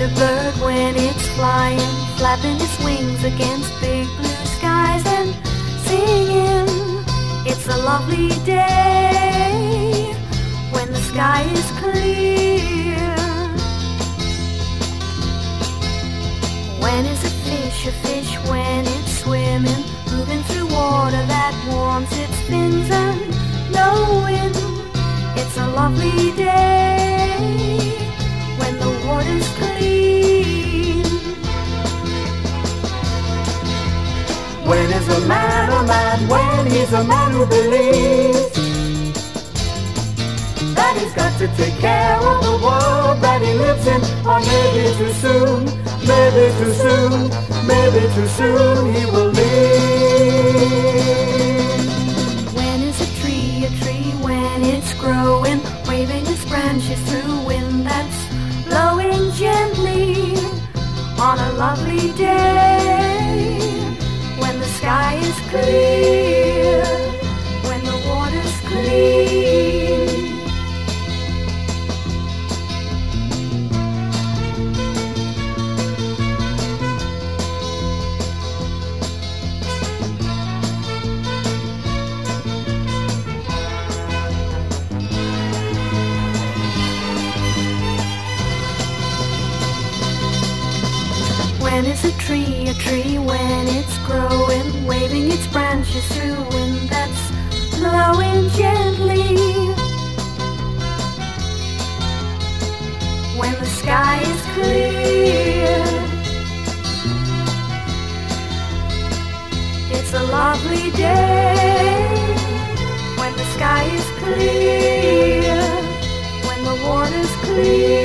a bird when it's flying, flapping its wings against big blue skies and singing. It's a lovely day when the sky is clear. When is a fish a fish when it's When is a man a man? When he's a man who believes that he's got to take care of the world that he lives in. Or maybe too soon, maybe too soon, maybe too soon he will leave. When is a tree a tree when it's growing, waving its branches through wind that's blowing gently on a lovely sky is When is a tree a tree when it's growing, waving its branches through wind that's blowing gently? When the sky is clear, it's a lovely day. When the sky is clear, when the water's clean.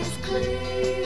is clear.